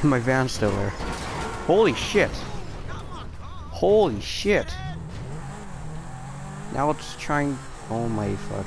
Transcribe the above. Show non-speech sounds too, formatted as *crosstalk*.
*laughs* my van's still there. Holy shit. Holy shit. Now let's try and... Oh my fuck.